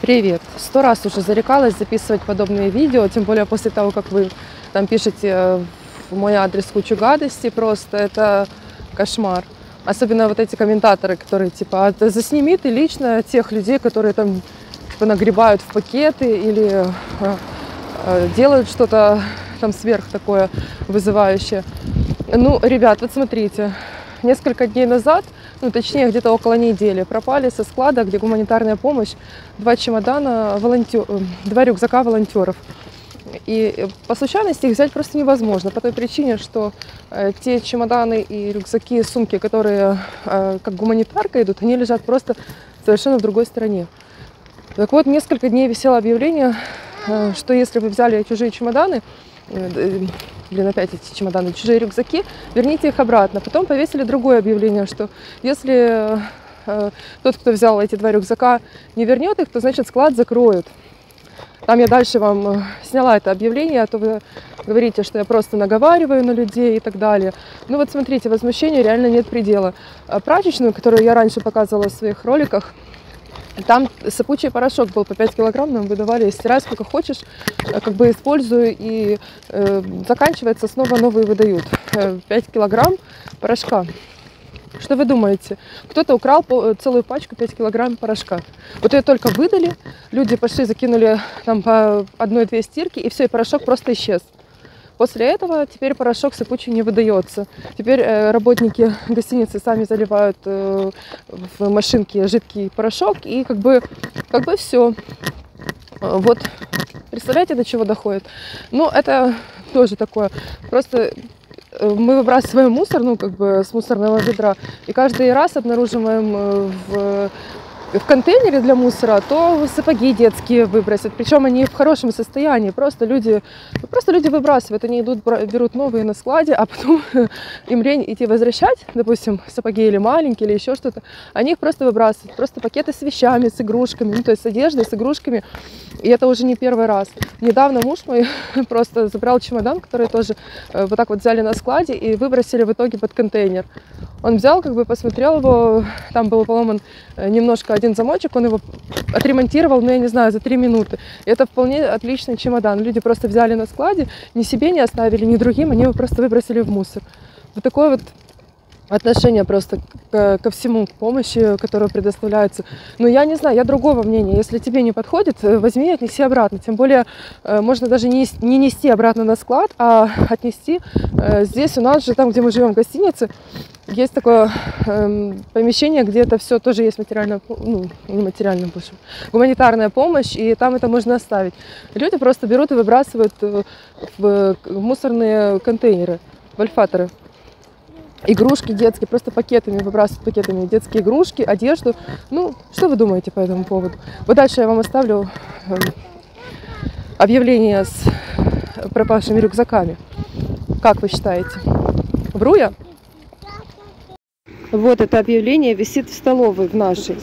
Привет. Сто раз уже зарекалась записывать подобные видео, тем более после того, как вы там пишете в мой адрес кучу гадостей просто. Это кошмар. Особенно вот эти комментаторы, которые типа, а засними ты лично тех людей, которые там типа, нагребают в пакеты или э, э, делают что-то там сверх такое вызывающее. Ну, ребят, вот смотрите, несколько дней назад, ну точнее где-то около недели, пропали со склада, где гуманитарная помощь, два чемодана волонтер, два рюкзака волонтеров. И по случайности их взять просто невозможно, по той причине, что э, те чемоданы и рюкзаки, сумки, которые э, как гуманитарка идут, они лежат просто совершенно в другой стороне. Так вот, несколько дней висело объявление, э, что если вы взяли чужие чемоданы, э, блин, опять эти чемоданы, чужие рюкзаки, верните их обратно. Потом повесили другое объявление, что если э, тот, кто взял эти два рюкзака, не вернет их, то значит склад закроют. Там я дальше вам э, сняла это объявление, а то вы говорите, что я просто наговариваю на людей и так далее. Ну вот смотрите, возмущению реально нет предела. А прачечную, которую я раньше показывала в своих роликах, там сыпучий порошок был по 5 килограмм, нам выдавали, стирай сколько хочешь, э, как бы использую, и э, заканчивается, снова новые выдают. 5 э, килограмм порошка. Что вы думаете? Кто-то украл целую пачку 5 килограмм порошка. Вот ее только выдали, люди пошли, закинули там по одной-две стирки, и все, и порошок просто исчез. После этого теперь порошок сыпучий не выдается. Теперь э, работники гостиницы сами заливают э, в машинки жидкий порошок и как бы, как бы все. Вот, представляете, до чего доходит? Ну, это тоже такое. Просто э, мы выбрасываем мусор, ну, как бы с мусорного ведра, и каждый раз обнаруживаем в в контейнере для мусора, то сапоги детские выбросят. Причем они в хорошем состоянии. Просто люди, просто люди выбрасывают. Они идут, берут новые на складе, а потом им лень идти возвращать, допустим, сапоги или маленькие, или еще что-то. Они их просто выбрасывают. Просто пакеты с вещами, с игрушками, ну, то есть с одеждой, с игрушками. И это уже не первый раз. Недавно муж мой просто забрал чемодан, который тоже э, вот так вот взяли на складе и выбросили в итоге под контейнер. Он взял, как бы посмотрел его, там был поломан э, немножко один замочек, он его отремонтировал, ну, я не знаю, за три минуты. Это вполне отличный чемодан. Люди просто взяли на складе, ни себе не оставили, ни другим, они его просто выбросили в мусор. Вот такой вот отношение просто ко всему, к помощи, которая предоставляется. Но я не знаю, я другого мнения. Если тебе не подходит, э, возьми и отнеси обратно. Тем более э, можно даже не, не нести обратно на склад, а отнести. Э, здесь у нас же, там, где мы живем в гостинице, есть такое э, помещение, где это все тоже есть материальная, ну, не материальная, больше, гуманитарная помощь, и там это можно оставить. Люди просто берут и выбрасывают в мусорные контейнеры, в альфаторы игрушки детские, просто пакетами выбрасывают пакетами детские игрушки, одежду. Ну, что вы думаете по этому поводу? Вот дальше я вам оставлю эм, объявление с пропавшими рюкзаками. Как вы считаете? Вру я? Вот это объявление висит в столовой в нашей.